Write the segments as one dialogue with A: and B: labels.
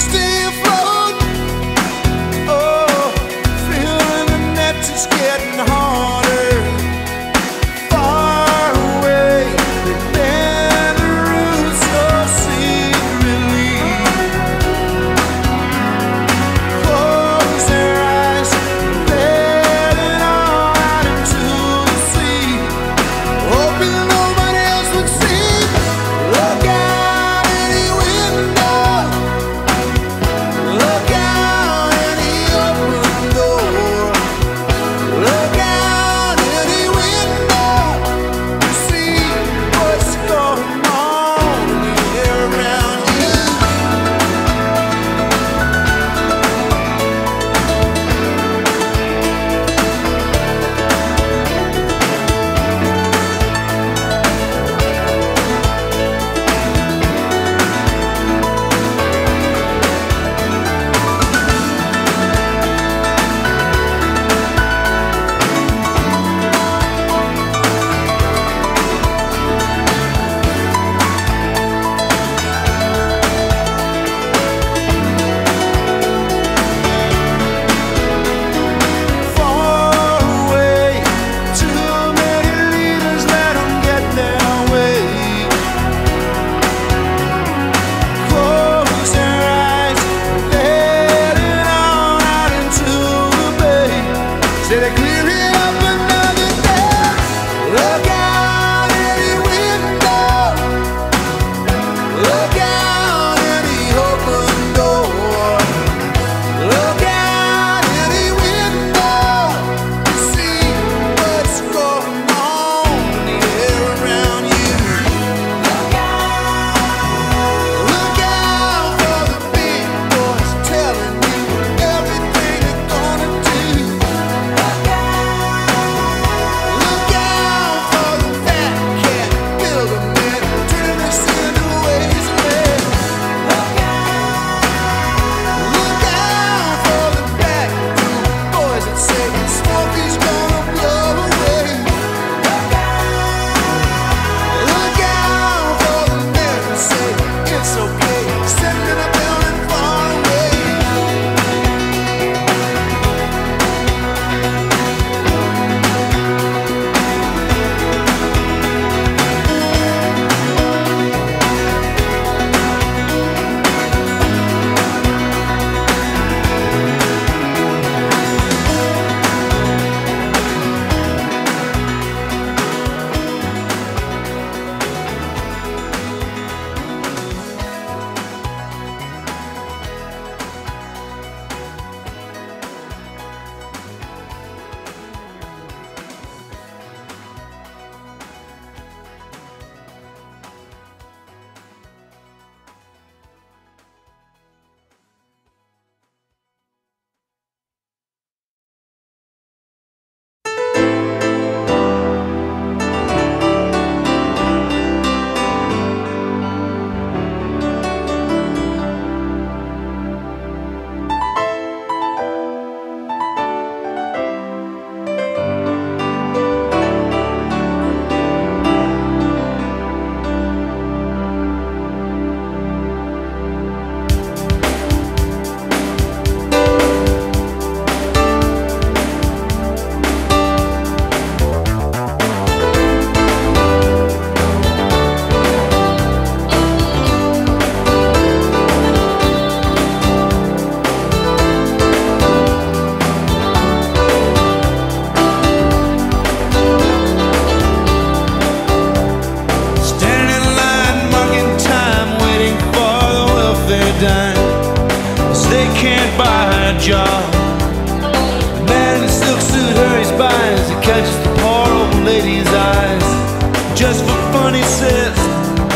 A: Stay. her job. The man in a silk suit hurries by as he catches the poor old lady's eyes. Just for fun, he says,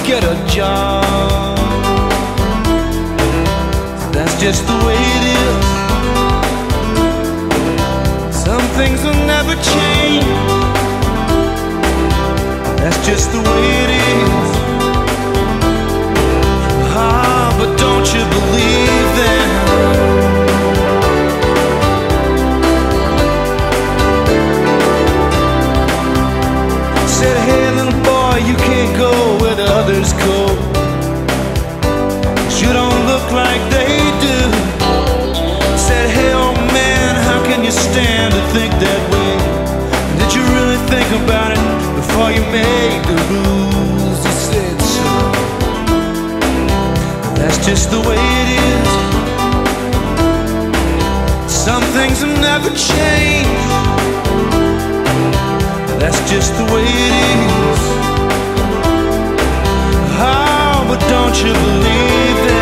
A: get a job. That's just the way it is. Some things will never change. That's just the way it is. Ah, but don't you believe? Just the way it is. Some things will never change. That's just the way it is. Oh, but don't you believe that?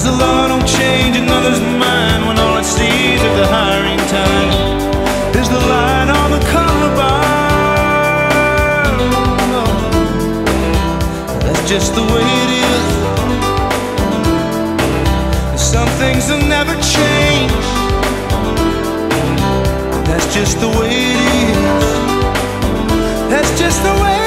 A: Cause the law don't change another's mind when all it sees are the hiring time. Is the line on the color bar. That's just the way it is. Some things will never change. That's just the way it is. That's just the way